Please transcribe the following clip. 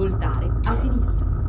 Voltare a sinistra.